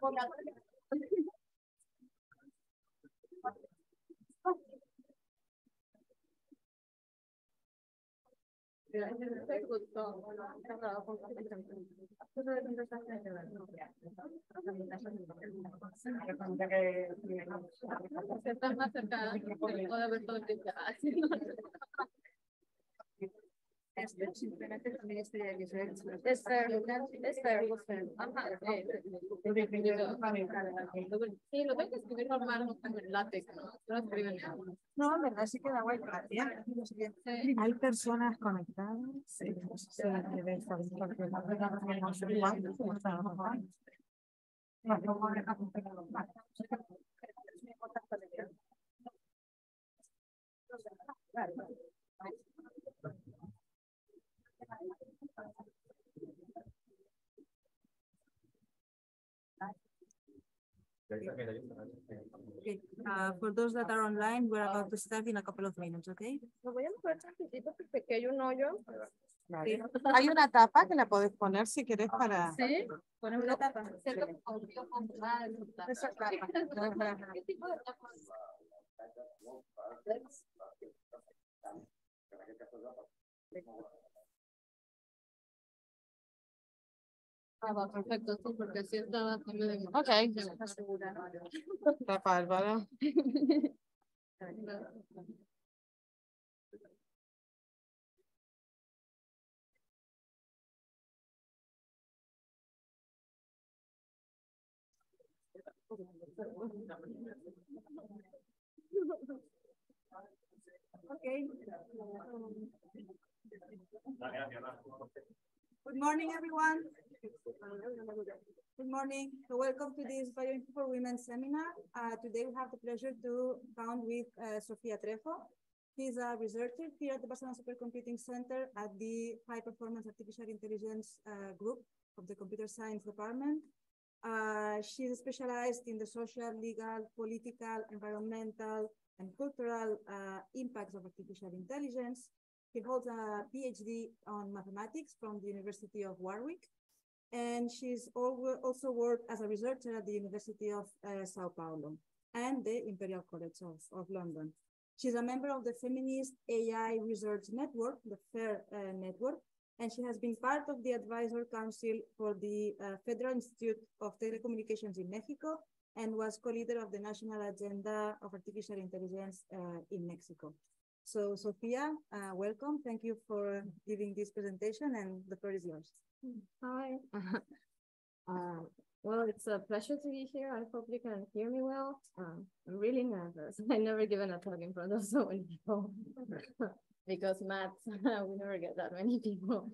Por la Estar más cerca, puede haber todo el tiempo fair, es fair. Ajá. Sí, lo tengo que escribir normal, no tengo el látex, ¿no? No escriben No, en verdad sí queda guay. Hay personas conectadas. Sí, sí, debe estar porque Okay. Uh, for those that are online, we're about to start in a couple of minutes, okay? Lo voy a mover tantito porque hay un hoyo. Sí. Hay una tapa que la puedes poner si quieres para... Sí, ponemos una tapa. Cerca con Esa tapa. ¿Qué tipo de tapa? Ah, va, perfecto, sí, porque así estaba también de Ok. Está bárbaro. Okay. Good morning, everyone. Good morning. Welcome to this Bioinfo for Women seminar. Uh, today we have the pleasure to found with uh, Sofia Trejo. She's a researcher here at the Barcelona Supercomputing Center at the High Performance Artificial Intelligence uh, Group of the Computer Science Department. Uh, she's specialized in the social, legal, political, environmental, and cultural uh, impacts of artificial intelligence. She holds a PhD on mathematics from the University of Warwick. And she's also worked as a researcher at the University of uh, Sao Paulo and the Imperial College of, of London. She's a member of the Feminist AI Research Network, the FAIR uh, network, and she has been part of the advisor council for the uh, Federal Institute of Telecommunications in Mexico and was co-leader of the National Agenda of Artificial Intelligence uh, in Mexico. So Sofia, uh, welcome. Thank you for giving this presentation and the floor is yours. Hi. uh, well, it's a pleasure to be here. I hope you can hear me well. Um, I'm really nervous. I never given a talk in front of so many people because maths, we never get that many people.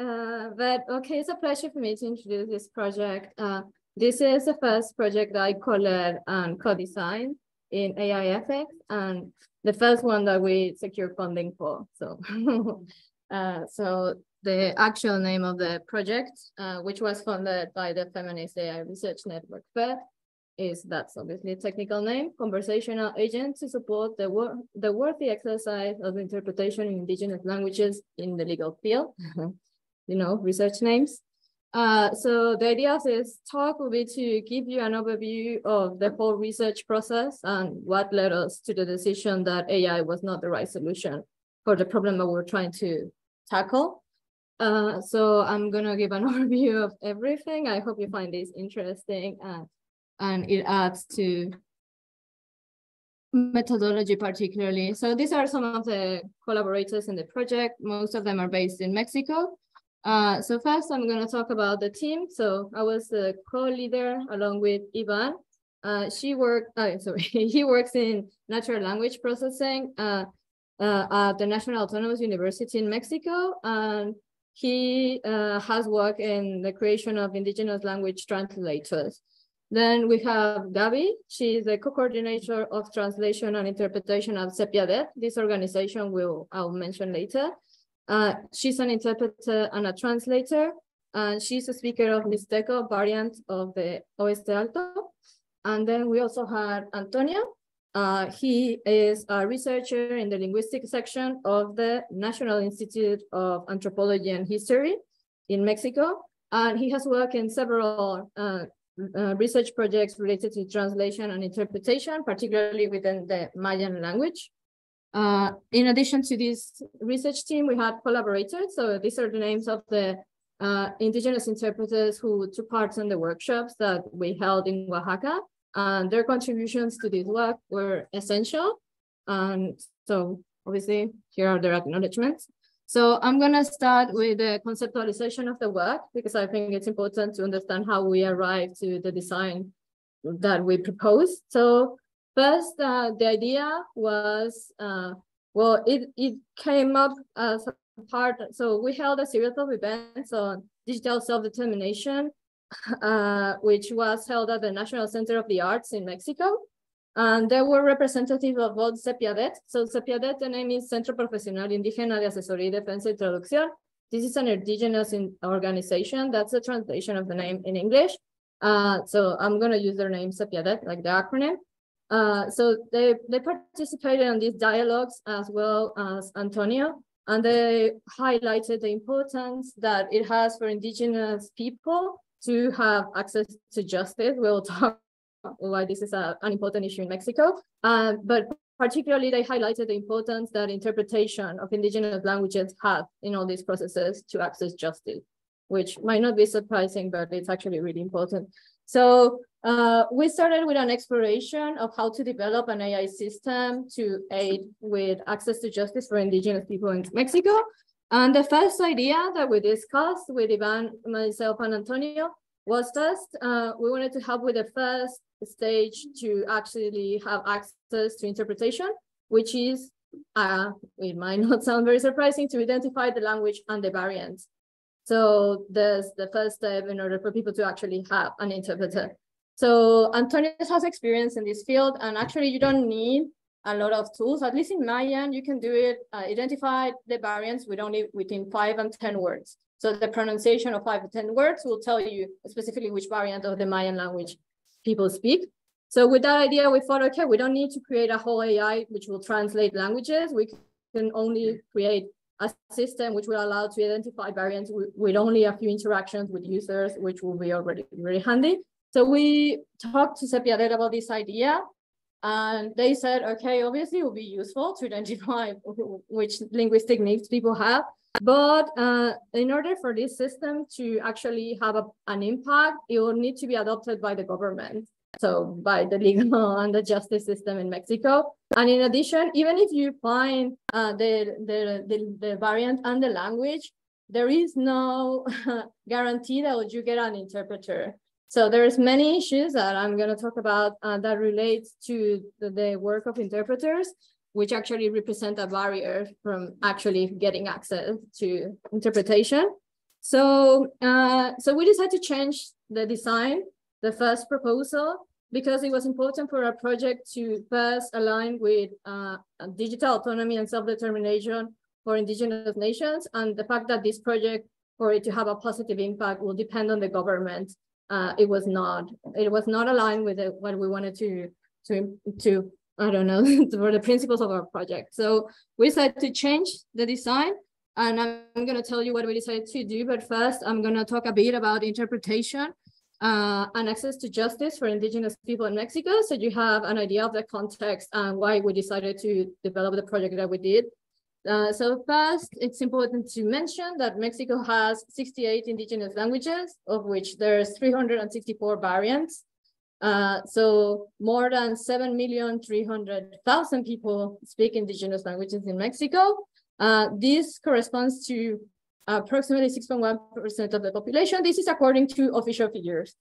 uh, but okay, it's a pleasure for me to introduce this project. Uh, this is the first project that I colored and co-designed in AIFX and the first one that we secure funding for. So, uh, so the actual name of the project, uh, which was funded by the Feminist AI Research Network FAIR, is that's obviously a technical name, conversational agent to support the, wor the worthy exercise of interpretation in indigenous languages in the legal field, you know, research names. Uh, so the idea of this talk will be to give you an overview of the whole research process and what led us to the decision that AI was not the right solution for the problem that we're trying to tackle. Uh, so I'm gonna give an overview of everything. I hope you find this interesting and, and it adds to methodology particularly. So these are some of the collaborators in the project. Most of them are based in Mexico. Uh, so first I'm gonna talk about the team. So I was the co-leader along with Ivan. Uh, she worked, uh, sorry, he works in natural language processing uh, uh, at the National Autonomous University in Mexico. And he uh, has worked in the creation of indigenous language translators. Then we have Gabi. She is the co-coordinator of translation and interpretation at CEPIADET. This organization will I'll mention later. Uh, she's an interpreter and a translator, and she's a speaker of Mixteco variant of the Oeste Alto. And then we also had Antonio. Uh, he is a researcher in the linguistic section of the National Institute of Anthropology and History in Mexico. And he has worked in several uh, uh, research projects related to translation and interpretation, particularly within the Mayan language. Uh, in addition to this research team, we had collaborators. So these are the names of the uh, indigenous interpreters who took part in the workshops that we held in Oaxaca. And their contributions to this work were essential. And so obviously here are their acknowledgements. So I'm gonna start with the conceptualization of the work because I think it's important to understand how we arrived to the design that we proposed. So first, uh, the idea was, uh, well, it, it came up as part, so we held a series of events on digital self-determination, uh, which was held at the National Center of the Arts in Mexico. And there were representatives of both CEPIADET. So CEPIADET, the name is Centro Profesional Indígena de Asesoría y Defensa y Traducción. This is an indigenous organization. That's the translation of the name in English. Uh, so I'm going to use their name, CEPIADET, like the acronym. Uh, so they, they participated in these dialogues as well as Antonio, and they highlighted the importance that it has for indigenous people to have access to justice. We'll talk why this is a, an important issue in Mexico. Uh, but particularly, they highlighted the importance that interpretation of indigenous languages have in all these processes to access justice, which might not be surprising, but it's actually really important. So uh, we started with an exploration of how to develop an AI system to aid with access to justice for indigenous people in Mexico. And the first idea that we discussed with Ivan, myself, and Antonio was first, uh, we wanted to help with the first stage to actually have access to interpretation, which is, uh, it might not sound very surprising, to identify the language and the variants. So there's the first step in order for people to actually have an interpreter. So Antonio has experience in this field, and actually you don't need a lot of tools. At least in Mayan, you can do it, uh, identify the variants with only within five and 10 words. So the pronunciation of five to 10 words will tell you specifically which variant of the Mayan language people speak. So with that idea, we thought, okay, we don't need to create a whole AI which will translate languages. We can only create a system which will allow to identify variants with, only a few interactions with users, which will be already very handy. So we talked to CEPIADET about this idea and they said, okay, obviously it will be useful to identify which linguistic needs people have. But uh, in order for this system to actually have a, an impact, it will need to be adopted by the government. So by the legal and the justice system in Mexico. And in addition, even if you find uh, the, the, the, the variant and the language, there is no guarantee that you get an interpreter. So there's many issues that I'm going to talk about uh, that relate to the, the, work of interpreters which actually represent a barrier from actually getting access to interpretation. So, uh, so we decided to change the design, the first proposal, because it was important for our project to first align with uh, digital autonomy and self-determination for indigenous nations. And the fact that this project, for it to have a positive impact, will depend on the government. Uh, it was not, it was not aligned with it, what we wanted to, to, to I don't know, for the principles of our project. So we decided to change the design and I'm going to tell you what we decided to do. But first, I'm going to talk a bit about interpretation uh, and access to justice for indigenous people in Mexico. So you have an idea of the context and why we decided to develop the project that we did. Uh, so first, it's important to mention that Mexico has 68 indigenous languages, of which there's 364 variants. Uh, so more than 7,300,000 people speak indigenous languages in Mexico. Uh, this corresponds to approximately 6.1% of the population. This is according to official figures,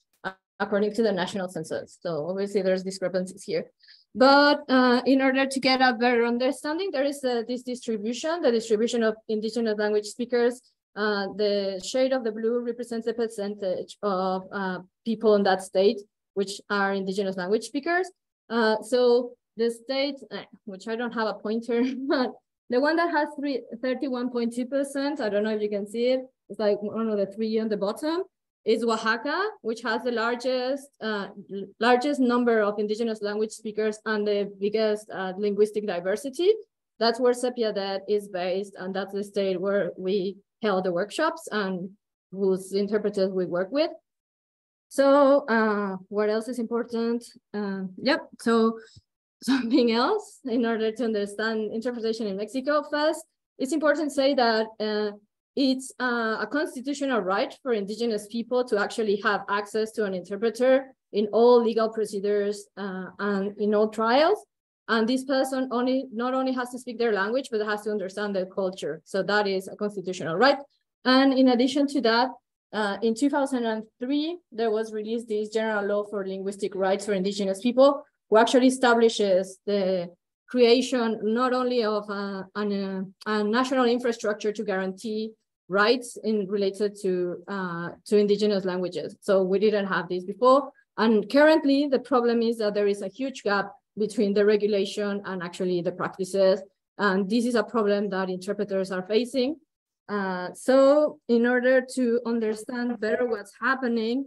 according to the national census. So obviously there's discrepancies here. But uh, in order to get a better understanding, there is uh, this distribution, the distribution of indigenous language speakers. Uh, the shade of the blue represents the percentage of uh, people in that state which are indigenous language speakers. Uh, so the state, uh, which I don't have a pointer, but The one that has 31.2%, I don't know if you can see it, it's like one of the three on the bottom, is Oaxaca, which has the largest uh, largest number of indigenous language speakers and the biggest uh, linguistic diversity. That's where CEPIADET is based, and that's the state where we held the workshops and whose interpreters we work with. So uh, what else is important? Uh, yep, so something else in order to understand interpretation in Mexico first, it's important to say that uh, it's uh, a constitutional right for indigenous people to actually have access to an interpreter in all legal procedures uh, and in all trials. And this person only not only has to speak their language, but has to understand their culture. So that is a constitutional right. And in addition to that, uh, in 2003, there was released this general law for linguistic rights for indigenous people, who actually establishes the creation not only of a, an, a national infrastructure to guarantee rights in related to uh, to indigenous languages. So we didn't have this before. And currently the problem is that there is a huge gap between the regulation and actually the practices. And this is a problem that interpreters are facing. Uh, so in order to understand better what's happening,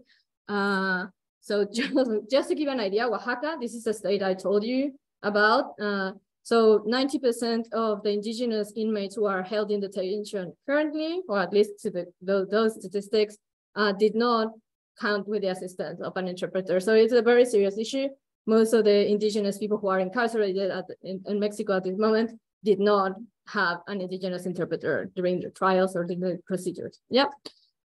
uh, so just, just to give an idea, Oaxaca, this is the state I told you about. Uh, so 90% of the indigenous inmates who are held in detention currently, or at least to the, the those statistics, uh, did not count with the assistance of an interpreter. So it's a very serious issue. Most of the indigenous people who are incarcerated at, in, in Mexico at this moment did not have an indigenous interpreter during the trials or the procedures. Yep.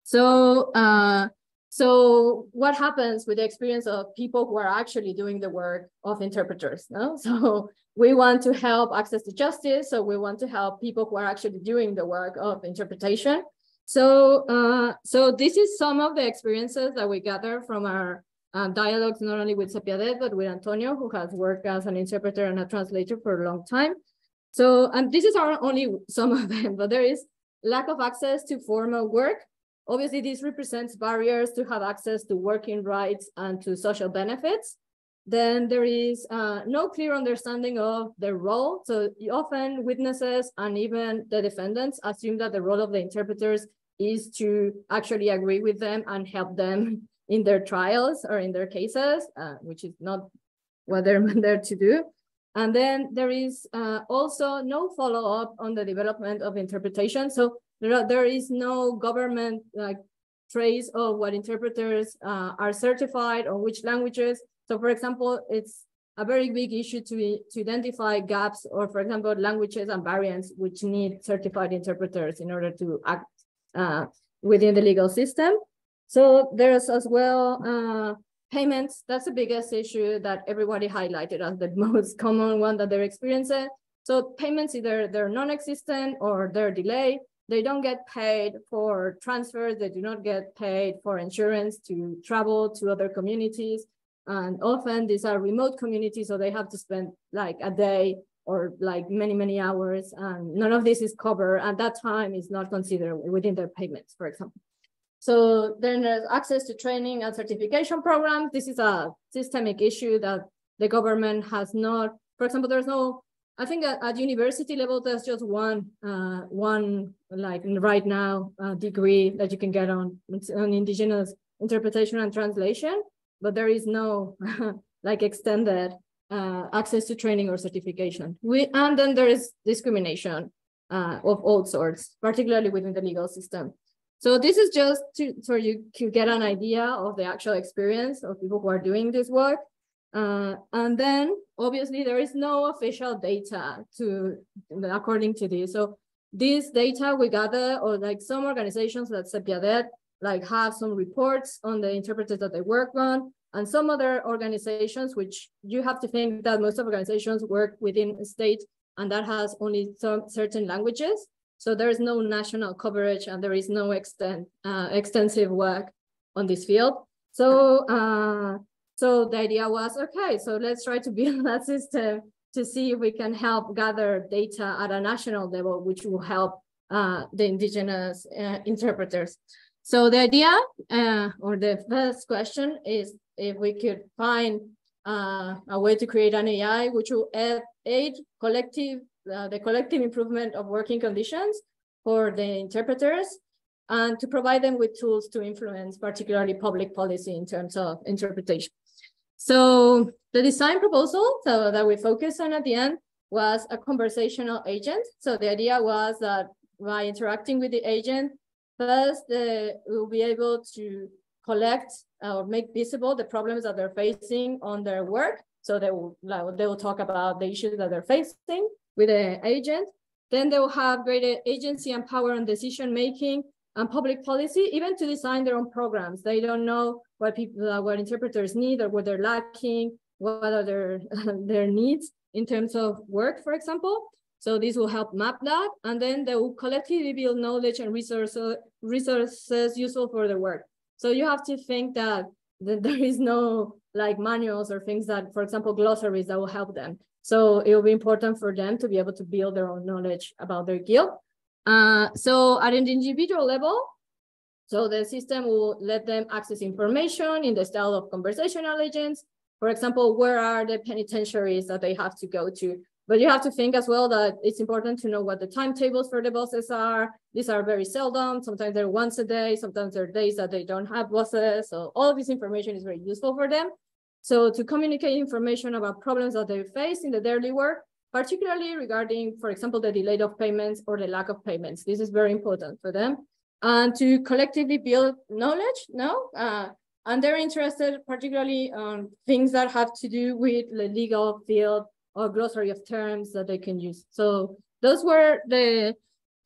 So uh, so what happens with the experience of people who are actually doing the work of interpreters? No? So we want to help access to justice. So we want to help people who are actually doing the work of interpretation. So, uh, so this is some of the experiences that we gather from our uh, dialogues, not only with CEPIADET, but with Antonio, who has worked as an interpreter and a translator for a long time. So, and this is our only some of them, but there is lack of access to formal work Obviously, this represents barriers to have access to working rights and to social benefits. Then there is uh, no clear understanding of the role. So often witnesses and even the defendants assume that the role of the interpreters is to actually agree with them and help them in their trials or in their cases, uh, which is not what they're meant there to do. And then there is uh, also no follow-up on the development of interpretation. So there, are, there is no government like trace of what interpreters uh, are certified or which languages. So for example, it's a very big issue to, to identify gaps or for example, languages and variants which need certified interpreters in order to act uh, within the legal system. So there's as well uh, payments. That's the biggest issue that everybody highlighted as the most common one that they're experiencing. So payments either they're non-existent or they're delayed. They don't get paid for transfers. They do not get paid for insurance to travel to other communities. And often these are remote communities, so they have to spend like a day or like many, many hours. And none of this is covered. And that time is not considered within their payments, for example. So then there's access to training and certification programs. This is a systemic issue that the government has not, for example, there's no I think at, at, university level, there's just one, uh, one like right now uh, degree that you can get on, on indigenous interpretation and translation, but there is no like extended uh, access to training or certification. We, and then there is discrimination uh, of all sorts, particularly within the legal system. So this is just to, so you to get an idea of the actual experience of people who are doing this work. Uh, and then obviously there is no official data to according to this. So this data we gather or like some organizations like CEPIADET like have some reports on the interpreters that they work on and some other organizations which you have to think that most of organizations work within a state and that has only some certain languages. So there is no national coverage and there is no extent, uh, extensive work on this field. So uh, so the idea was, okay, so let's try to build that system to see if we can help gather data at a national level, which will help uh, the indigenous uh, interpreters. So the idea uh, or the first question is if we could find uh, a way to create an AI which will aid collective uh, the collective improvement of working conditions for the interpreters and to provide them with tools to influence particularly public policy in terms of interpretation. So the design proposal so that we focused on at the end was a conversational agent. So the idea was that by interacting with the agent, first uh, we'll be able to collect or make visible the problems that they're facing on their work. So they will, they will talk about the issues that they're facing with the agent. Then they will have greater agency and power on decision making and public policy, even to design their own programs. They don't know what people, uh, what interpreters need or what they're lacking, what are their, their needs in terms of work, for example. So this will help map that, and then they will collectively build knowledge and resources, resources useful for their work. So you have to think that, that there is no like manuals or things that, for example, glossaries that will help them. So it will be important for them to be able to build their own knowledge about their guild. Uh, so at an individual level, so the system will let them access information in the style of conversational agents. For example, where are the penitentiaries that they have to go to? But you have to think as well that it's important to know what the timetables for the buses are. These are very seldom. Sometimes they're once a day. Sometimes there are days that they don't have buses. So all of this information is very useful for them. So to communicate information about problems that they face in the daily work, particularly regarding, for example, the delay of payments or the lack of payments. This is very important for them. And to collectively build knowledge, no? Uh, and they're interested particularly on things that have to do with the legal field or glossary of terms that they can use. So those were the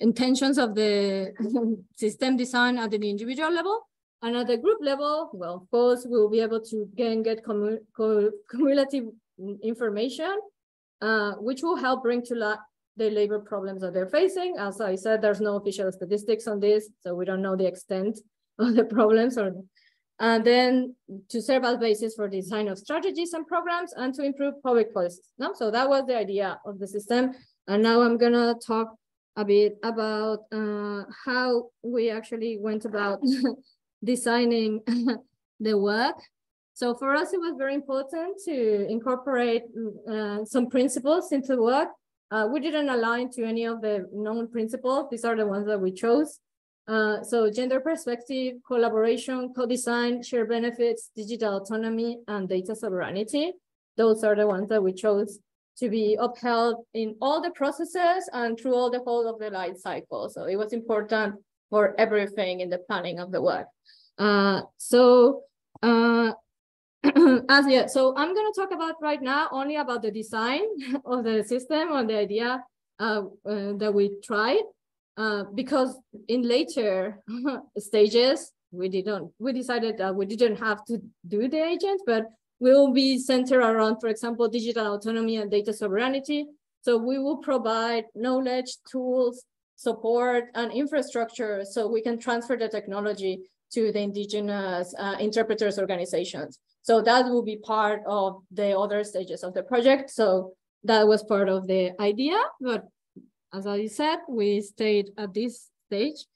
intentions of the system design at the individual level. And at the group level, well, of course, we'll be able to again get cumulative information uh, which will help bring to light the labor problems that they're facing. As I said, there's no official statistics on this, so we don't know the extent of the problems or and then to serve as basis for design of strategies and programs and to improve public policies. No? So that was the idea of the system. And now I'm gonna talk a bit about uh, how we actually went about designing the work so for us, it was very important to incorporate uh, some principles into work. Uh, we didn't align to any of the known principles. These are the ones that we chose. Uh, so gender perspective, collaboration, co-design, shared benefits, digital autonomy, and data sovereignty. Those are the ones that we chose to be upheld in all the processes and through all the whole of the life cycle. So it was important for everything in the planning of the work. Uh, so uh, as so I'm going to talk about right now only about the design of the system or the idea uh, uh, that we tried, uh, because in later stages we didn't we decided that we didn't have to do the agent, but we will be centered around, for example, digital autonomy and data sovereignty. So we will provide knowledge, tools, support, and infrastructure so we can transfer the technology to the indigenous uh, interpreters organizations. So that will be part of the other stages of the project. So that was part of the idea, but as I said, we stayed at this stage.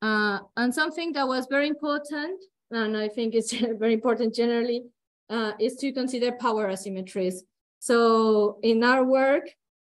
Uh, and something that was very important, and I think it's very important generally, uh, is to consider power asymmetries. So in our work,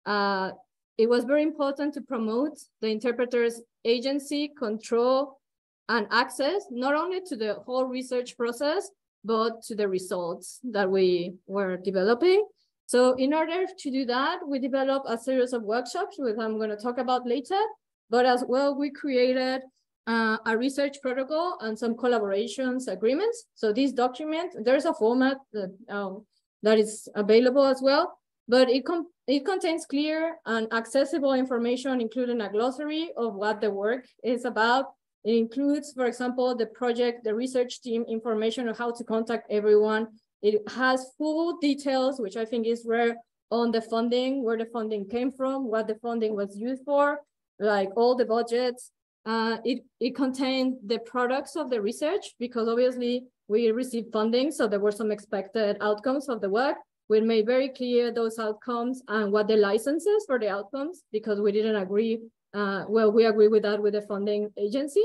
uh, it was very important to promote the interpreter's agency, control, and access, not only to the whole research process, but to the results that we were developing. So in order to do that, we developed a series of workshops, which I'm going to talk about later. But as well, we created uh, a research protocol and some collaborations agreements. So this document, there's a format that, um, that is available as well, but it, it contains clear and accessible information, including a glossary of what the work is about, it includes, for example, the project, the research team information on how to contact everyone. It has full details, which I think is rare on the funding, where the funding came from, what the funding was used for, like all the budgets. Uh, it, it contained the products of the research because obviously we received funding, so there were some expected outcomes of the work. We made very clear those outcomes and what the licenses for the outcomes because we didn't agree uh, well, we agree with that with the funding agency.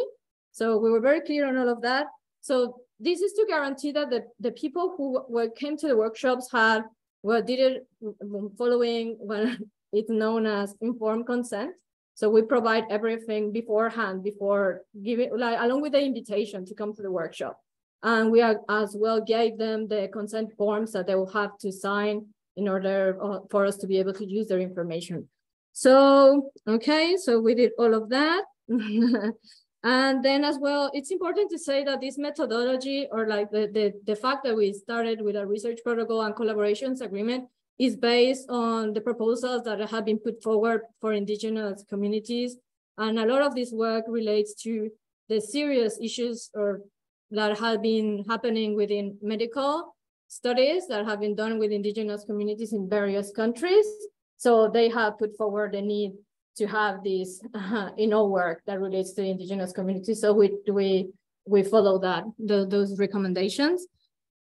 So we were very clear on all of that. So this is to guarantee that the, the people who were, came to the workshops had, well, did it following well, it's known as informed consent. So we provide everything beforehand, before giving, like along with the invitation to come to the workshop. And we are as well gave them the consent forms that they will have to sign in order uh, for us to be able to use their information. So, okay, so we did all of that. and then as well, it's important to say that this methodology or like the, the, the fact that we started with a research protocol and collaborations agreement is based on the proposals that have been put forward for indigenous communities. And a lot of this work relates to the serious issues or that have been happening within medical studies that have been done with indigenous communities in various countries. So they have put forward the need to have this uh, in all work that relates to indigenous communities. So we we we follow that the, those recommendations.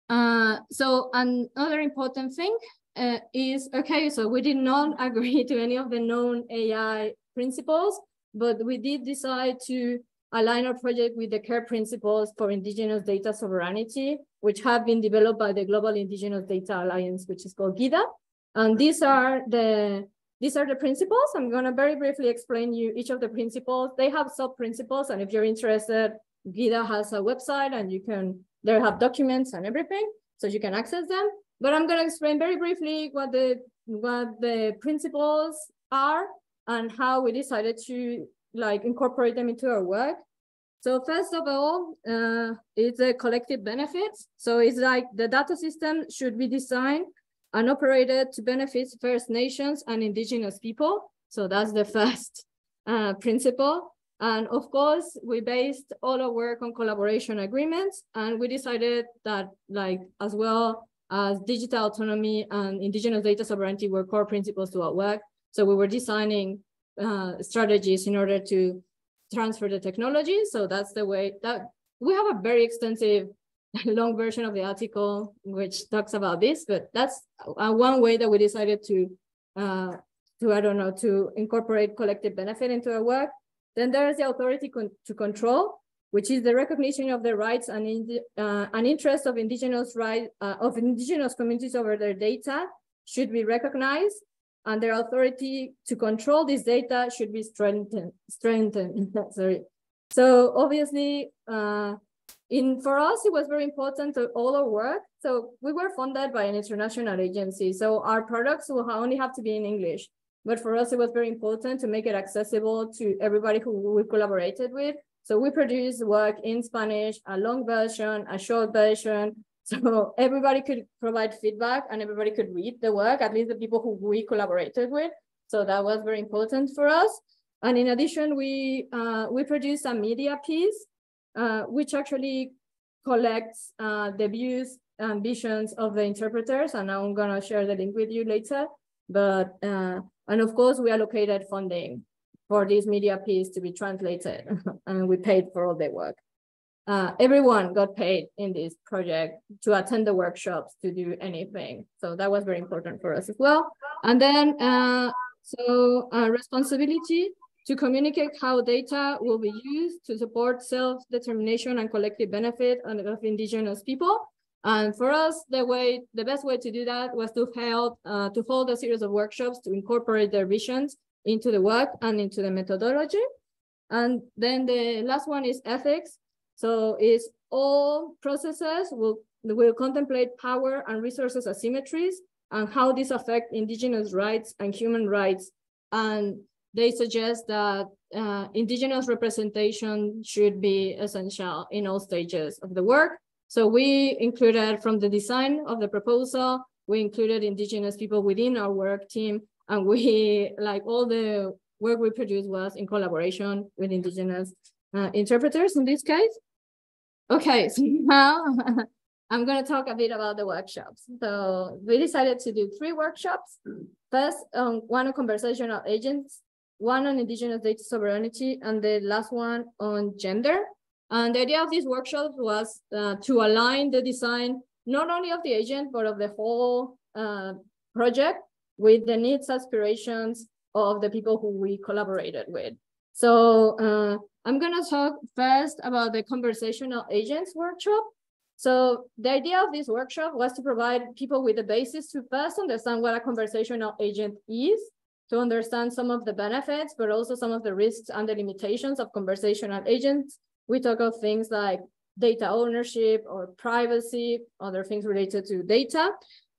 Uh, so another important thing uh, is okay. So we did not agree to any of the known AI principles, but we did decide to align our project with the CARE principles for indigenous data sovereignty, which have been developed by the Global Indigenous Data Alliance, which is called GIDA. And these are the these are the principles. I'm going to very briefly explain you each of the principles. They have sub-principles, and if you're interested, GIDA has a website, and you can there have documents and everything, so you can access them. But I'm going to explain very briefly what the what the principles are and how we decided to like incorporate them into our work. So first of all, uh, it's a collective benefits. So it's like the data system should be designed and operated to benefit First Nations and Indigenous people. So that's the first uh, principle. And of course, we based all our work on collaboration agreements, and we decided that like as well as digital autonomy and indigenous data sovereignty were core principles to our work. So we were designing uh, strategies in order to transfer the technology. So that's the way that we have a very extensive long version of the article which talks about this, but that's uh, one way that we decided to, uh, to I don't know, to incorporate collective benefit into our work. Then there is the authority con to control, which is the recognition of the rights and, in, uh, and interests of indigenous right uh, of indigenous communities over their data should be recognized and their authority to control this data should be strengthened. strengthened sorry. So obviously, uh, in for us, it was very important to all our work. So we were funded by an international agency. So our products will only have to be in English. But for us, it was very important to make it accessible to everybody who we collaborated with. So we produced work in Spanish, a long version, a short version, so everybody could provide feedback and everybody could read the work, at least the people who we collaborated with. So that was very important for us. And in addition, we uh, we produced a media piece, uh, which actually collects uh, the views and visions of the interpreters. And I'm gonna share the link with you later. But uh, and of course, we allocated funding for this media piece to be translated, and we paid for all the work uh, everyone got paid in this project to attend the workshops, to do anything. So that was very important for us as well. And then, uh, so responsibility to communicate how data will be used to support self-determination and collective benefit of indigenous people. And for us, the way, the best way to do that was to help uh, to hold a series of workshops to incorporate their visions into the work and into the methodology. And then the last one is ethics. So it's all processes will, will contemplate power and resources asymmetries and how these affect indigenous rights and human rights. And they suggest that uh, indigenous representation should be essential in all stages of the work. So we included from the design of the proposal, we included indigenous people within our work team and we like all the work we produced was in collaboration with indigenous uh, interpreters in this case. Okay, so now I'm going to talk a bit about the workshops. So we decided to do three workshops. First, um, one on conversational agents, one on indigenous data sovereignty, and the last one on gender. And the idea of these workshops was uh, to align the design, not only of the agent, but of the whole uh, project with the needs, aspirations of the people who we collaborated with. So uh, I'm gonna talk first about the conversational agents workshop. So the idea of this workshop was to provide people with the basis to first understand what a conversational agent is, to understand some of the benefits, but also some of the risks and the limitations of conversational agents. We talk of things like data ownership or privacy, other things related to data.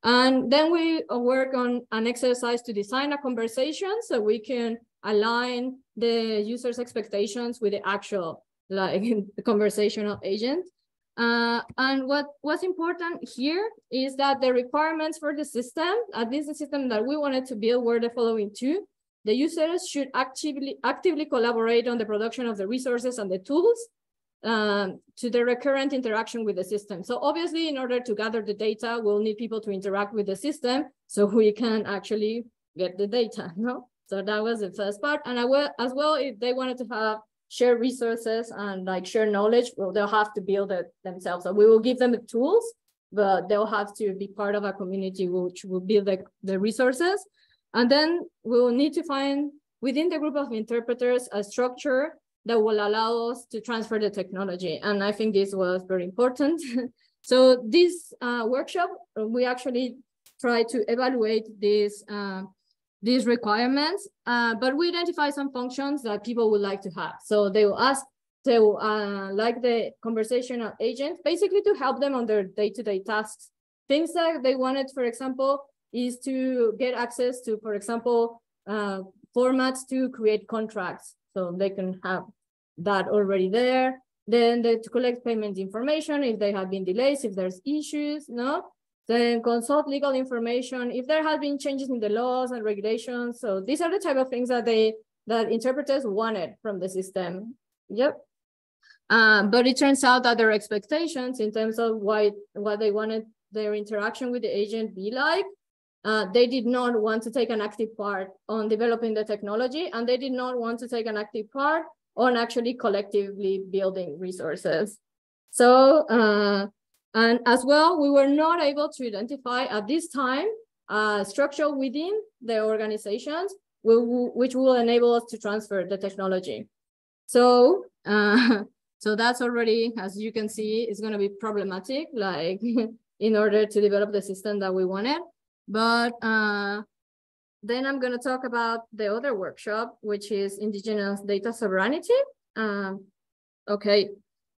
And then we work on an exercise to design a conversation so we can align the user's expectations with the actual like conversational agent. Uh, and what was important here is that the requirements for the system, at least the system that we wanted to build were the following two. The users should actively, actively collaborate on the production of the resources and the tools um, to the recurrent interaction with the system. So obviously, in order to gather the data, we'll need people to interact with the system so we can actually get the data, no? So that was the first part. And I will, as well, if they wanted to have share resources and like share knowledge, well, they'll have to build it themselves. So we will give them the tools, but they'll have to be part of a community which will build the, the resources. And then we'll need to find within the group of interpreters a structure that will allow us to transfer the technology. And I think this was very important. so this uh, workshop, we actually try to evaluate this uh, these requirements, uh, but we identify some functions that people would like to have. So they will ask, they will uh, like the conversational agent, basically to help them on their day-to-day -day tasks. Things that they wanted, for example, is to get access to, for example, uh, formats to create contracts. So they can have that already there. Then they, to collect payment information, if they have been delays, if there's issues, no? Then consult legal information if there have been changes in the laws and regulations. So these are the type of things that they that interpreters wanted from the system. Yep. Um, but it turns out that their expectations in terms of why what they wanted their interaction with the agent be like, uh, they did not want to take an active part on developing the technology, and they did not want to take an active part on actually collectively building resources. So uh, and as well, we were not able to identify at this time a structure within the organizations which will enable us to transfer the technology. So, uh, so that's already, as you can see, is going to be problematic, like in order to develop the system that we wanted. But uh, then I'm going to talk about the other workshop, which is indigenous data sovereignty. Um, okay,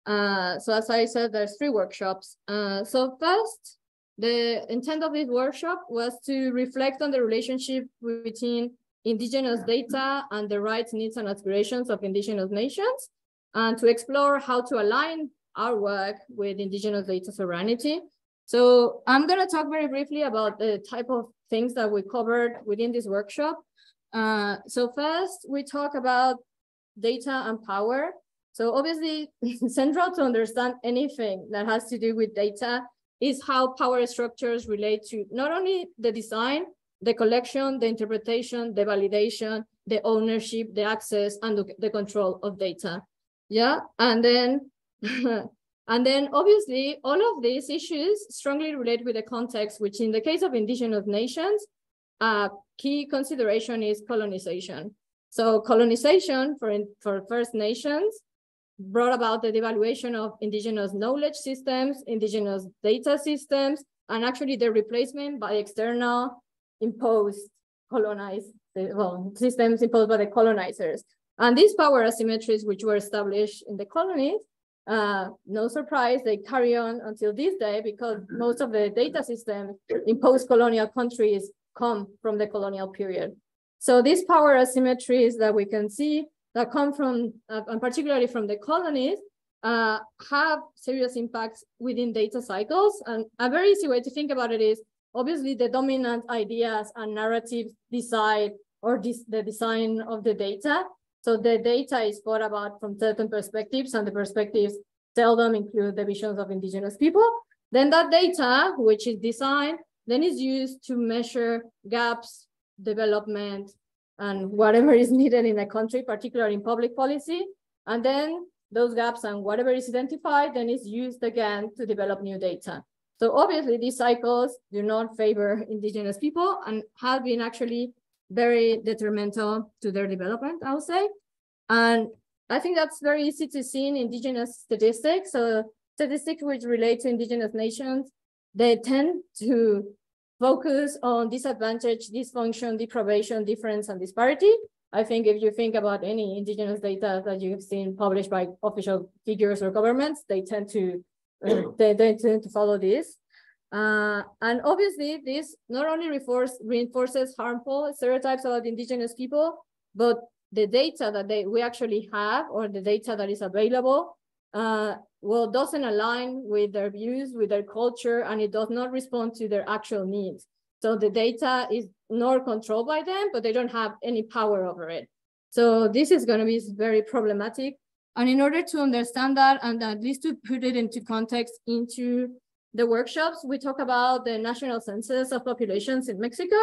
uh, so as I said, there's three workshops. Uh, so first, the intent of this workshop was to reflect on the relationship between indigenous data and the rights, needs, and aspirations of indigenous nations, and to explore how to align our work with indigenous data sovereignty. So I'm gonna talk very briefly about the type of things that we covered within this workshop. Uh, so first, we talk about data and power. So obviously central to understand anything that has to do with data is how power structures relate to not only the design, the collection, the interpretation, the validation, the ownership, the access, and the, control of data. Yeah, and then and then obviously all of these issues strongly relate with the context, which in the case of indigenous nations, a key consideration is colonization. So colonization for, for First Nations brought about the devaluation of indigenous knowledge systems, indigenous data systems, and actually the replacement by external imposed colonized well, systems imposed by the colonizers. And these power asymmetries, which were established in the colonies, uh, no surprise, they carry on until this day because most of the data systems in post-colonial countries come from the colonial period. So these power asymmetries that we can see that come from, uh, and particularly from the colonies, uh, have serious impacts within data cycles. And a very easy way to think about it is obviously the dominant ideas and narratives decide or the design of the data. So the data is thought about from certain perspectives and the perspectives seldom include the visions of indigenous people. Then that data, which is designed, then is used to measure gaps, development, and whatever is needed in a country, particularly in public policy. And then those gaps and whatever is identified then is used again to develop new data. So obviously these cycles do not favor indigenous people and have been actually very detrimental to their development, I would say. And I think that's very easy to see in indigenous statistics. So statistics which relate to indigenous nations, they tend to focus on disadvantage, dysfunction, deprivation, difference, and disparity. I think if you think about any indigenous data that you've seen published by official figures or governments, they tend to they, they tend to follow this. Uh, and obviously, this not only reinforce, reinforces harmful stereotypes about indigenous people, but the data that they we actually have or the data that is available uh, well doesn't align with their views, with their culture, and it does not respond to their actual needs. So the data is not controlled by them, but they don't have any power over it. So this is going to be very problematic. And in order to understand that and at least to put it into context into the workshops, we talk about the national census of populations in Mexico.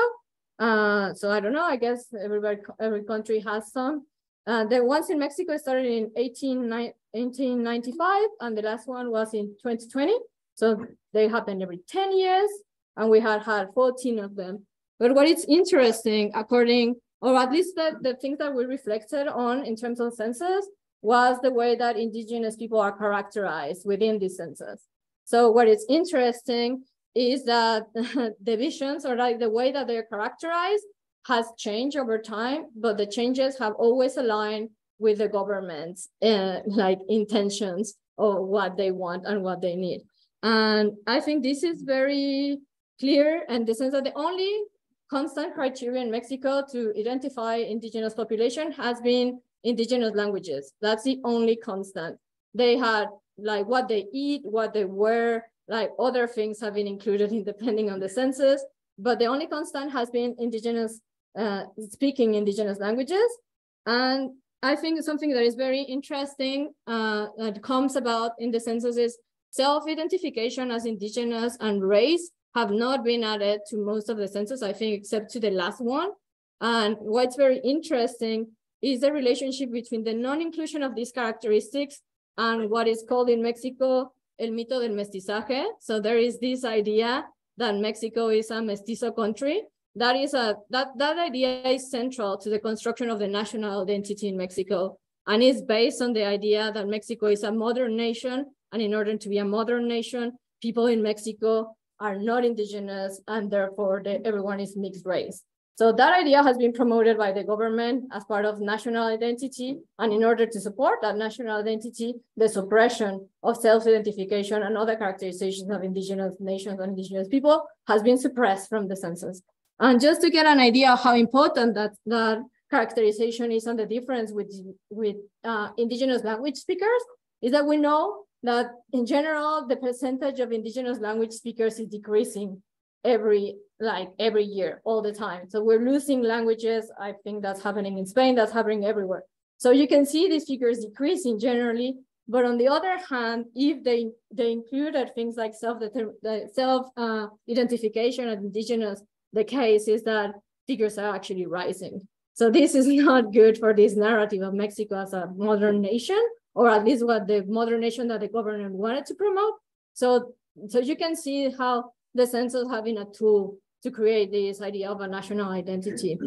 Uh, so I don't know, I guess everybody, every country has some. Uh, the ones in Mexico started in 18, 1895 and the last one was in 2020. So they happen every 10 years and we had had 14 of them. But what is interesting, according, or at least the, the things that we reflected on in terms of census, was the way that indigenous people are characterized within the census. So what is interesting is that the visions or like the way that they're characterized has changed over time, but the changes have always aligned with the government's uh, like intentions or what they want and what they need. And I think this is very clear and the sense that the only constant criteria in Mexico to identify indigenous population has been indigenous languages. That's the only constant. They had like what they eat, what they wear, like other things have been included in depending on the census, but the only constant has been indigenous, uh, speaking indigenous languages. And I think something that is very interesting uh, that comes about in the census is self-identification as indigenous and race have not been added to most of the census, I think, except to the last one. And what's very interesting is the relationship between the non-inclusion of these characteristics and what is called in Mexico el mito del mestizaje. So there is this idea that Mexico is a mestizo country. That is a that that idea is central to the construction of the national identity in Mexico, and is based on the idea that Mexico is a modern nation, and in order to be a modern nation, people in Mexico are not indigenous, and therefore the, everyone is mixed race. So that idea has been promoted by the government as part of national identity. And in order to support that national identity, the suppression of self-identification and other characterizations of indigenous nations and indigenous people has been suppressed from the census. And just to get an idea of how important that, that characterization is and the difference with, with uh, indigenous language speakers, is that we know that in general, the percentage of indigenous language speakers is decreasing every like every year all the time. So we're losing languages. I think that's happening in spain. That's happening everywhere. So you can see these figures decreasing generally. But on the other hand if they they included things like self self uh, identification of indigenous the case is that figures are actually rising so this is not good for this narrative of mexico as a modern nation or at least what the modern nation that the government wanted to promote so so you can see how the census having a tool to create this idea of a national identity.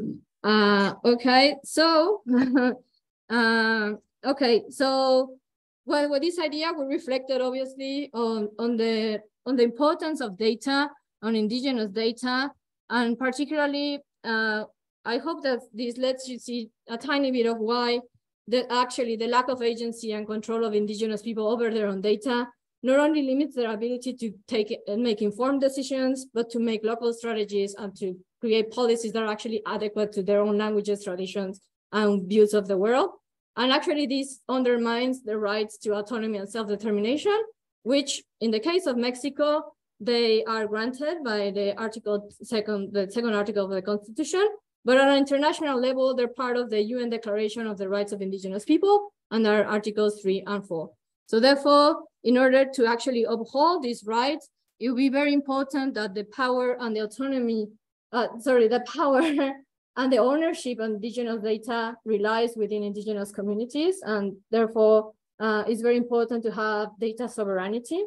Uh, okay, so, uh, okay, so well, with this idea, we reflected obviously on, on, the, on the importance of data, on indigenous data, and particularly, uh, I hope that this lets you see a tiny bit of why that actually the lack of agency and control of indigenous people over their own data not only limits their ability to take and make informed decisions, but to make local strategies and to create policies that are actually adequate to their own languages, traditions, and views of the world. And actually this undermines the rights to autonomy and self-determination, which in the case of Mexico, they are granted by the article second, the second article of the constitution, but on an international level, they're part of the UN Declaration of the Rights of Indigenous People and are articles three and four. So therefore, in order to actually uphold these rights, it will be very important that the power and the autonomy, uh, sorry, the power and the ownership of indigenous data relies within indigenous communities. And therefore, uh, it's very important to have data sovereignty.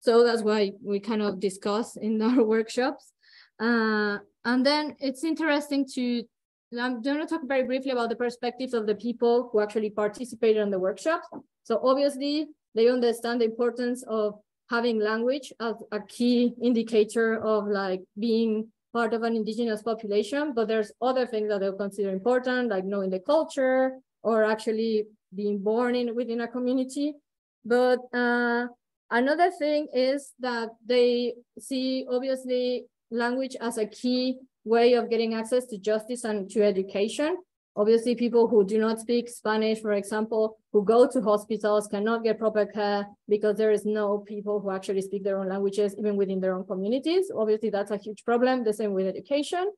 So that's why we kind of discuss in our workshops. Uh, and then it's interesting to, I'm going to talk very briefly about the perspectives of the people who actually participated in the workshops. So obviously they understand the importance of having language as a key indicator of like being part of an indigenous population, but there's other things that they'll consider important, like knowing the culture or actually being born in within a community. But uh, another thing is that they see obviously language as a key way of getting access to justice and to education. Obviously, people who do not speak Spanish, for example, who go to hospitals cannot get proper care because there is no people who actually speak their own languages, even within their own communities. Obviously, that's a huge problem. The same with education.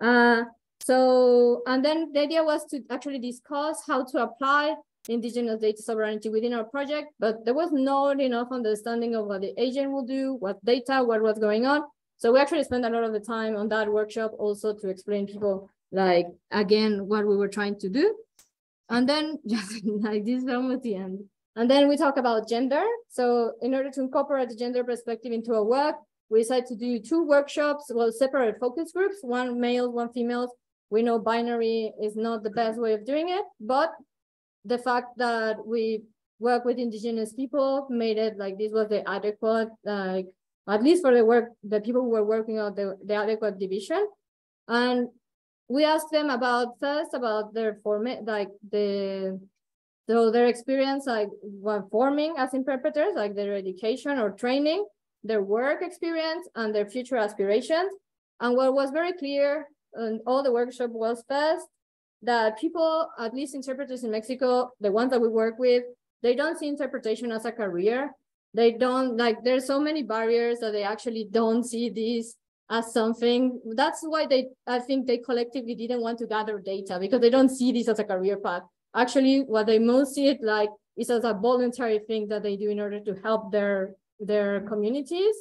Uh, so, and then the idea was to actually discuss how to apply indigenous data sovereignty within our project, but there was not enough understanding of what the agent will do, what data, what was going on. So we actually spent a lot of the time on that workshop also to explain people like again what we were trying to do. And then just like this is almost the end. And then we talk about gender. So in order to incorporate the gender perspective into our work we decided to do two workshops well separate focus groups one male one females. We know binary is not the best way of doing it but the fact that we work with indigenous people made it like this was the adequate like at least for the work the people who were working on the, the adequate division and we asked them about first about their format, like the so their experience like when forming as interpreters, like their education or training, their work experience, and their future aspirations. And what was very clear in all the workshop was first that people, at least interpreters in Mexico, the ones that we work with, they don't see interpretation as a career. They don't like there's so many barriers that they actually don't see this as something. That's why they, I think they collectively didn't want to gather data because they don't see this as a career path. Actually, what they most see it like is as a voluntary thing that they do in order to help their, their communities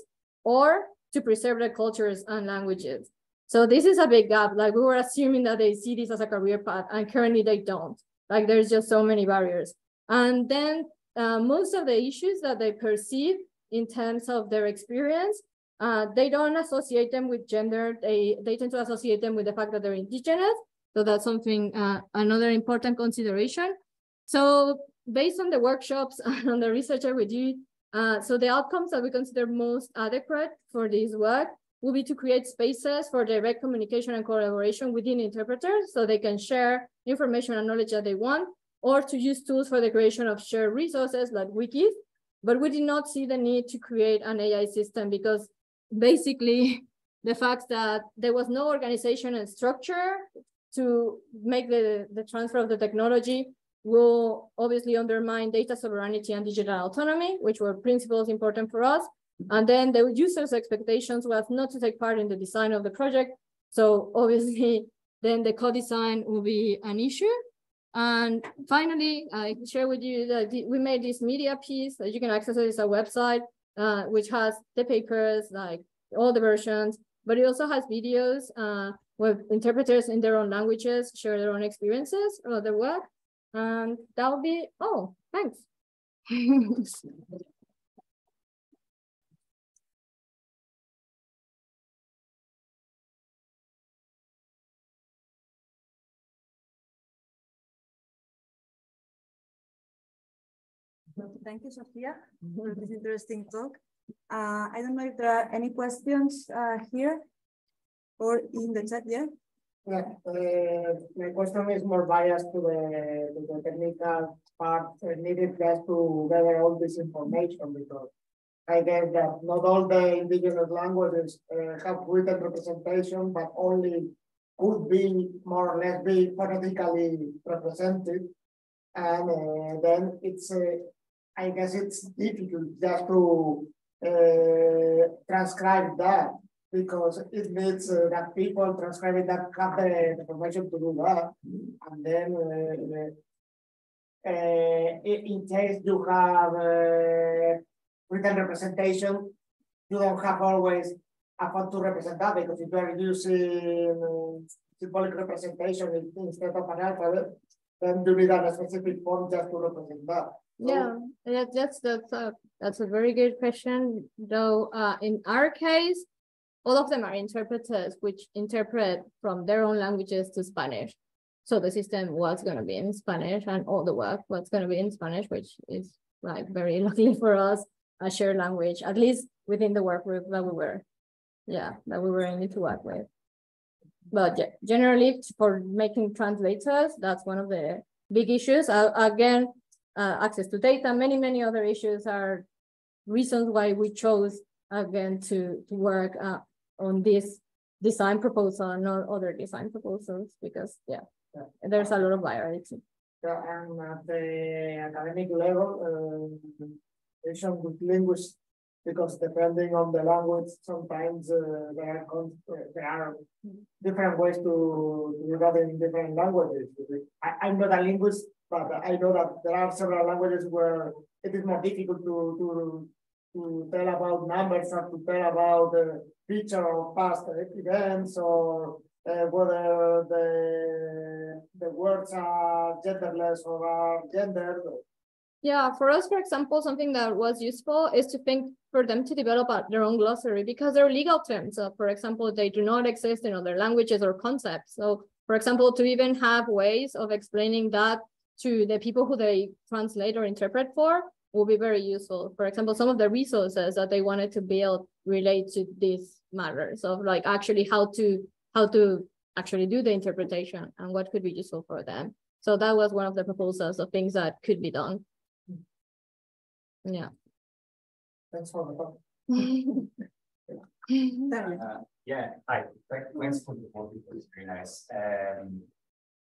or to preserve their cultures and languages. So this is a big gap. Like we were assuming that they see this as a career path and currently they don't. Like there's just so many barriers. And then uh, most of the issues that they perceive in terms of their experience uh, they don't associate them with gender. They, they tend to associate them with the fact that they're indigenous. So that's something, uh, another important consideration. So based on the workshops and on the research that we do, so the outcomes that we consider most adequate for this work will be to create spaces for direct communication and collaboration within interpreters so they can share information and knowledge that they want, or to use tools for the creation of shared resources like wikis. But we did not see the need to create an AI system because basically the fact that there was no organization and structure to make the, the transfer of the technology will obviously undermine data sovereignty and digital autonomy, which were principles important for us. And then the user's expectations was not to take part in the design of the project. So obviously, then the co-design will be an issue. And finally, I share with you that we made this media piece that you can access it as a website uh, which has the papers, like all the versions, but it also has videos uh, where interpreters in their own languages share their own experiences or their work. And that will be, oh, thanks. Thank you, Sofia, for this interesting talk. Uh, I don't know if there are any questions uh, here or in the chat yet. Yeah, uh, my question is more biased to the, to the technical part uh, needed just to gather all this information because I guess that not all the indigenous languages uh, have written representation, but only could be more or less be phonetically represented. And uh, then it's I guess it's difficult just to uh, transcribe that because it means uh, that people transcribing that have the, information to do that. And then uh, uh in case you have uh, written representation, you don't have always a font to represent that because if you are using symbolic representation instead of an alphabet, then you need a specific font just to represent that. Yeah, that, that's that's a that's a very good question. Though uh, in our case, all of them are interpreters which interpret from their own languages to Spanish. So the system was going to be in Spanish, and all the work was going to be in Spanish, which is like very lucky for us. a shared language, at least within the work group that we were, yeah, that we were aiming to work with. But yeah, generally for making translators, that's one of the big issues. Uh, again, uh, access to data, many, many other issues are reasons why we chose again to, to work uh, on this design proposal and not other design proposals because yeah, yeah. there's a lot of variety. Yeah, and at the academic level, uh, linguists because depending on the language, sometimes uh, there are there are different ways to, to do that in different languages. I, I'm not a linguist, but I know that there are several languages where it is more difficult to to to tell about numbers or to tell about the future or past events or uh, whether the the words are genderless or are gendered. Yeah, for us, for example, something that was useful is to think for them to develop their own glossary because they're legal terms. For example, they do not exist in other languages or concepts. So for example, to even have ways of explaining that to the people who they translate or interpret for will be very useful. For example, some of the resources that they wanted to build relate to these matters of like actually how to how to actually do the interpretation and what could be useful for them. So that was one of the proposals of things that could be done. Yeah. Thanks for the talk. uh, yeah, I thanks for the talk. It was very nice. Um,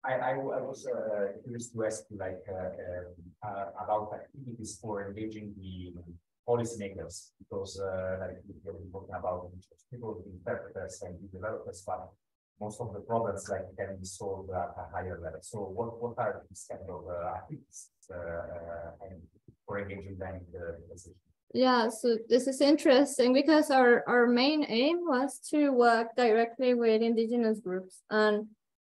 I, I, I was uh, curious to ask you like uh, uh, uh about activities for engaging the policymakers because uh, like we are talking about people, the interpreters and the developers, but most of the problems like can be solved at a higher level. So what, what are these kind of uh, activities and for engaging them in the decision? Yeah, so this is interesting because our, our main aim was to work directly with indigenous groups. And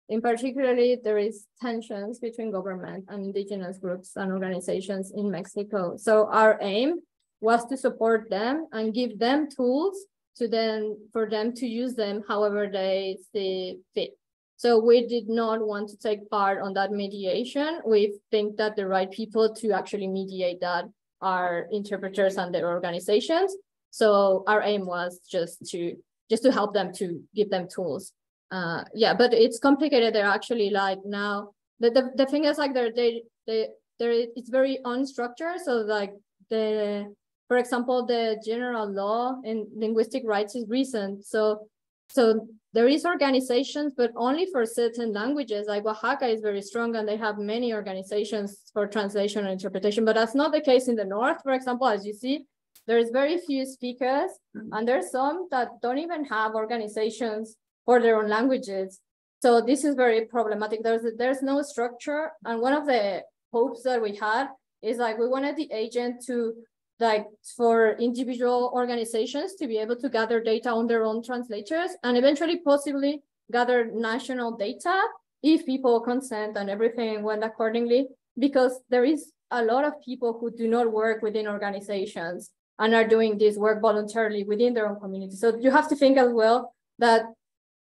in particularly, there is tensions between government and indigenous groups and organizations in Mexico. So our aim was to support them and give them tools to then for them to use them however they see fit. So we did not want to take part on that mediation. We think that the right people to actually mediate that are interpreters and their organizations. So our aim was just to just to help them to give them tools. Uh, yeah, but it's complicated. They're actually like now the, the, the thing is like they're they they they're it's very unstructured. So like the for example, the general law in linguistic rights is recent. So so there is organizations, but only for certain languages. Like Oaxaca is very strong and they have many organizations for translation and interpretation, but that's not the case in the North. For example, as you see, there's very few speakers mm-hmm. and there's some that don't even have organizations for their own languages. So this is very problematic. There's, there's no structure. And one of the hopes that we had is like, we wanted the agent to like for individual organizations to be able to gather data on their own translators and eventually possibly gather national data if people consent and everything went accordingly, because there is a lot of people who do not work within organizations and are doing this work voluntarily within their own community. So you have to think as well that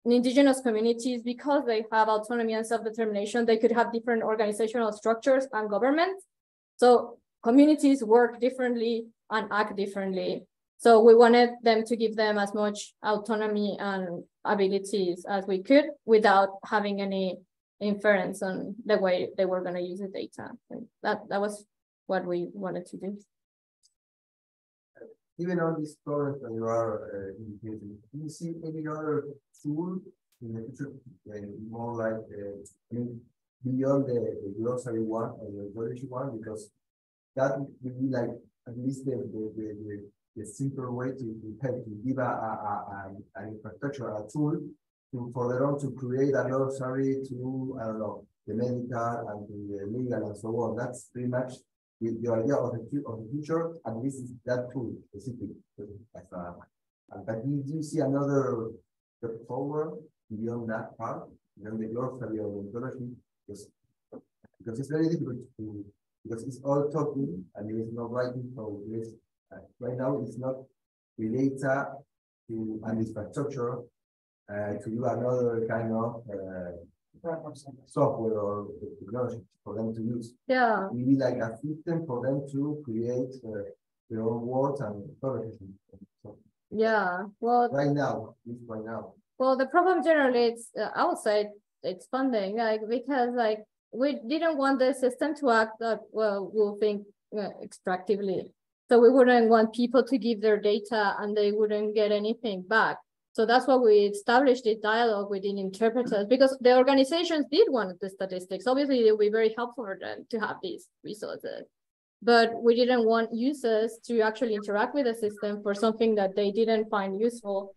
indigenous communities, because they have autonomy and self-determination, they could have different organizational structures and governments. So communities work differently and act differently. So we wanted them to give them as much autonomy and abilities as we could without having any inference on the way they were going to use the data. And that, that was what we wanted to do. Given all these problems that you are uh, indicating, do you see any other tool in the future, uh, more like uh, beyond the, the glossary one or the knowledge one? Because that would be like at least the, the, the, the, the simple way to, to help to give a, a, a, an infrastructure, a tool to, for their own to create a glossary to, I don't know, the medical and the legal and so on. That's pretty much the, the idea of the, of the future, and this is that tool specific. As a, but do you see another step forward beyond that part, beyond the glossary the ontology? Because, because it's very difficult to because it's all talking and there is no writing. So this uh, right now it's not related to an infrastructure uh, to do another kind of uh, software or technology for them to use. Yeah. Maybe like a system for them to create uh, their own words and authority. So Yeah, well, right now, right now. well, the problem generally it's, uh, I would say it's funding, like, because like, we didn't want the system to act like, well, we'll think uh, extractively. So we wouldn't want people to give their data and they wouldn't get anything back. So that's why we established this dialogue within interpreters because the organizations did want the statistics. Obviously, it would be very helpful for them to have these resources. But we didn't want users to actually interact with the system for something that they didn't find useful.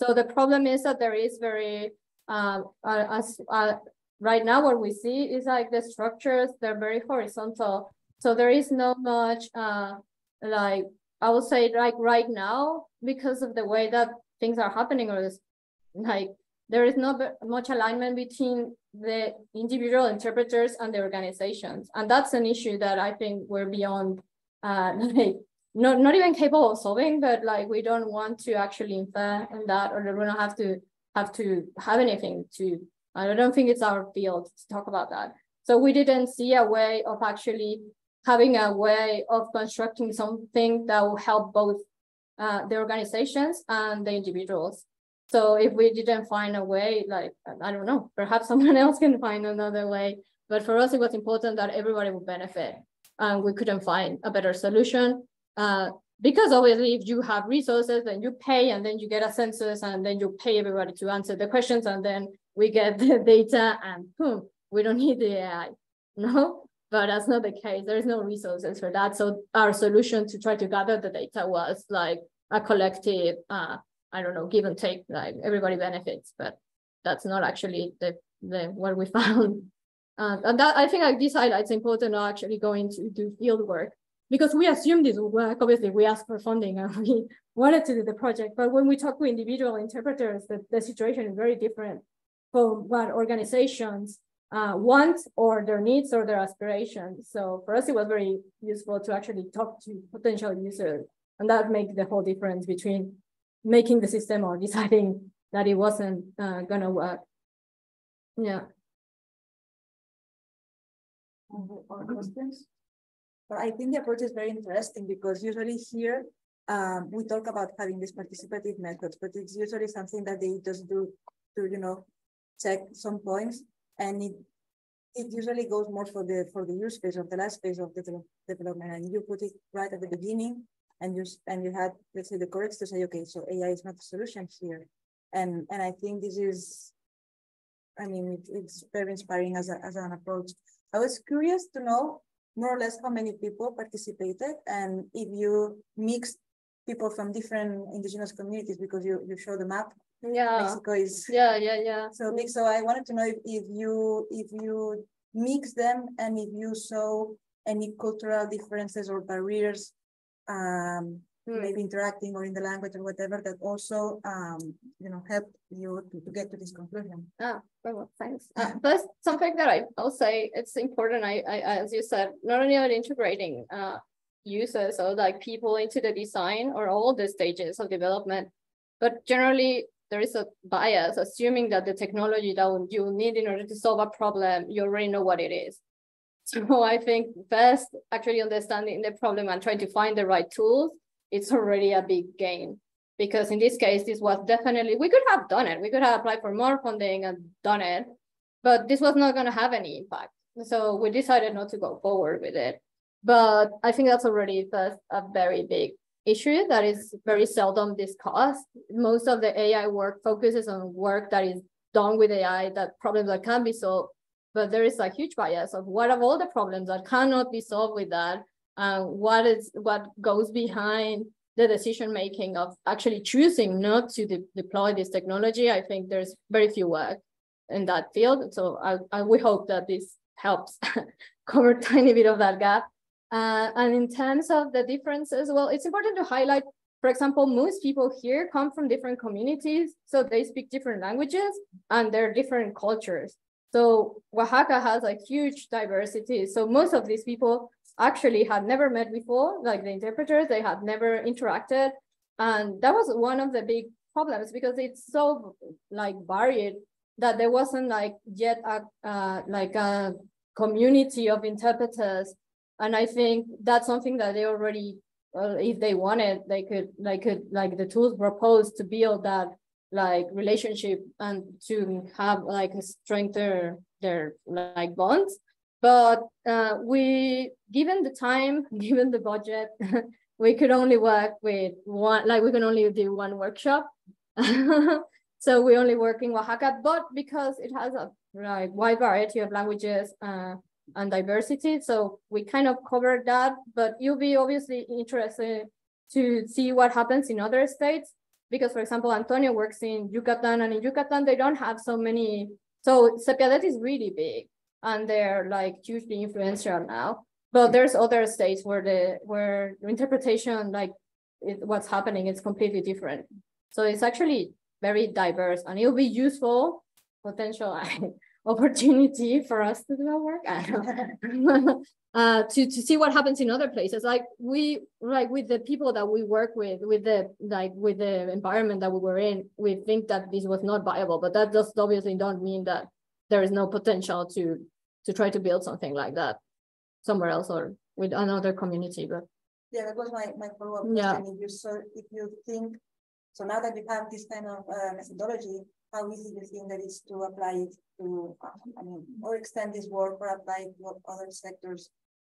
So the problem is that there is very, um, as uh, right now what we see is like the structures, they're very horizontal. So there is not much, uh, like, I would say like right now, because of the way that things are happening or this, like, there is not much alignment between the individual interpreters and the organizations. And that's an issue that I think we're beyond, uh, like, not, not even capable of solving, but like, we don't want to actually infer in that, or we don't have to have to have anything to, I don't think it's our field to talk about that. So we didn't see a way of actually having a way of constructing something that will help both uh, the organizations and the individuals. So if we didn't find a way, like, I don't know, perhaps someone else can find another way. But for us, it was important that everybody would benefit. And we couldn't find a better solution. Uh, because obviously if you have resources, then you pay and then you get a census and then you pay everybody to answer the questions and then we get the data and boom, we don't need the AI. No, but that's not the case. There is no resources for that. So our solution to try to gather the data was like a collective, uh, I don't know, give and take, like everybody benefits, but that's not actually the, the what we found. Uh, and that I think like this highlights important actually going to do field work because we assumed this work. Obviously, we asked for funding and we wanted to do the project, but when we talk to individual interpreters, the, the situation is very different from what organizations uh, want or their needs or their aspirations. So for us, it was very useful to actually talk to potential users, and that makes the whole difference between making the system or deciding that it wasn't uh, gonna work. Yeah. Or questions? But I think the approach is very interesting because usually here, um, we talk about having these participative methods, but it's usually something that they just do to, you know, check some points. And it, it usually goes more for the, for the use phase of the last phase of the development. And you put it right at the beginning and you, and you had, let's say, the courage to say, okay, so AI is not the solution here. And, and I think this is, I mean, it, it's very inspiring as a, as an approach. I was curious to know more or less how many people participated and if you mixed people from different indigenous communities because you, you show the map. Yeah. Mexico is Yeah. Yeah. Yeah. so big. So I wanted to know if, if you if you mix them and if you saw any cultural differences or barriers, um, Hmm. maybe interacting or in the language or whatever that also um, you know helped you to, to get to this conclusion. Ah, very well, thanks. Uh, something that I, I'll say, it's important, I, I, as you said, not only on integrating uh, users or like people into the design or all the stages of development, but generally there is a bias assuming that the technology that you need in order to solve a problem, you already know what it is. So I think first actually understanding the problem and trying to find the right tools, it's already a big gain because in this case, this was definitely, we could have done it. We could have applied for more funding and done it, but this was not going to have any impact. So we decided not to go forward with it. But I think that's already first a very big issue that is very seldom discussed. Most of the AI work focuses on work that is done with AI, that problems that can be solved. But there is a huge bias of what of all the problems that cannot be solved with that, uh, what is what goes behind the decision making of actually choosing not to de deploy this technology. I think there's very few work in that field. So I, I we hope that this helps cover tiny bit of that gap. Uh, and in terms of the differences, well, it's important to highlight, for example, most people here come from different communities, so they speak different languages and they're different cultures. So Oaxaca has a huge diversity. So most of these people actually had never met before, like the interpreters, they had never interacted. And that was one of the big problems because it's so like varied that there wasn't like yet a uh, like a community of interpreters. And I think that's something that they already well, if they wanted, they could, they could, like the tools proposed to build that like relationship and to have like a strengthen their like bonds. But uh, we, given the time, given the budget, we could only work with one, like we can only do one workshop. so we only work in Oaxaca, but because it has a like wide variety of languages uh, and diversity, so we kind of covered that. But you'll be obviously interested to see what happens in other states because, for example, Antonio works in Yucatan, and in Yucatan they don't have so many. So CEPIADET is really big, and they're like hugely influential now. But there's other states where the where interpretation like it, what's happening is completely different. So it's actually very diverse, and it'll be useful potential opportunity for us to do our work. uh, to to see what happens in other places. Like we like with the people that we work with, with the like with the environment that we were in, we think that this was not viable, but that just obviously don't mean that there is no potential to to try to build something like that somewhere else or with another community. But yeah, that was my, my follow-up yeah. question. If you so if you think so now that you have this kind of uh, methodology, how easy do you think that is to apply it to I mean or extend this work or apply it to other sectors?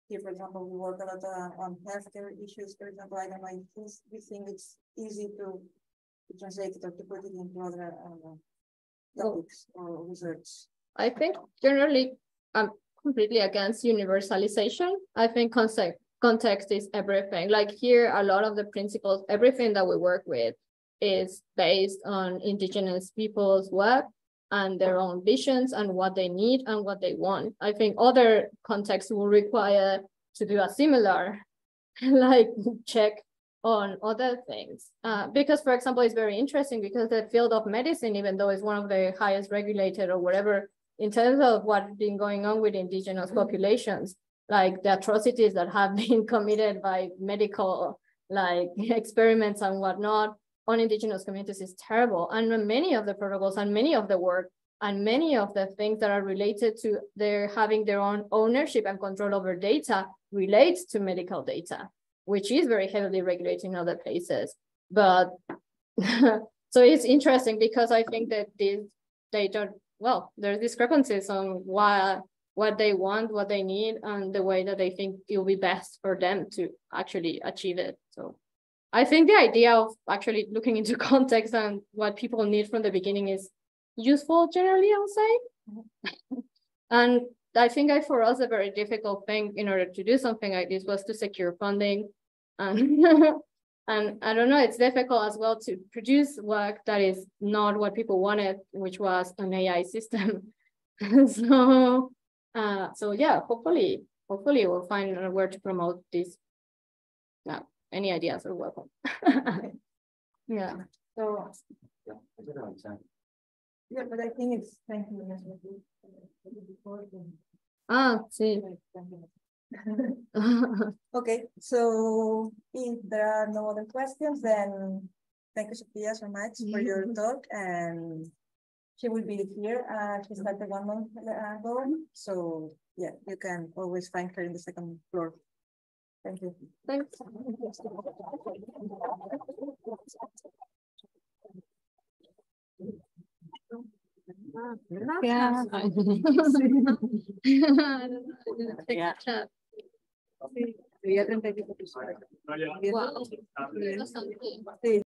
Here, for example, we work a lot uh, on healthcare issues. For example, I don't know if we think it's easy to, to translate it or to put it into other uh, topics or research. I think generally I'm completely against universalization. I think concept, context is everything. Like here, a lot of the principles, everything that we work with is based on indigenous people's work and their own visions and what they need and what they want. I think other contexts will require to do a similar like check on other things. Uh, because for example, it's very interesting because the field of medicine, even though it's one of the highest regulated or whatever in terms of what's been going on with indigenous populations, like the atrocities that have been committed by medical like experiments and whatnot on indigenous communities is terrible. And many of the protocols and many of the work and many of the things that are related to their having their own ownership and control over data relates to medical data, which is very heavily regulated in other places. But so it's interesting because I think that these data well, there's discrepancies on what what they want, what they need, and the way that they think it will be best for them to actually achieve it. So I think the idea of actually looking into context and what people need from the beginning is useful generally, I'll say. and I think I, for us, a very difficult thing in order to do something like this was to secure funding. And And I don't know, it's difficult as well to produce work that is not what people wanted, which was an AI system. so, uh, so yeah, hopefully, hopefully we'll find where to promote this. Yeah, any ideas are welcome. yeah. So. Yeah, but I think it's thank you. Ah, sí. okay, so if there are no other questions, then thank you, Sofia, so much for your mm-hmm. talk. And she will be here. Uh, she started one month ago. So yeah, you can always find her in the second floor. Thank you. Thanks. Yeah. yeah. Sí, ya 30 Wow.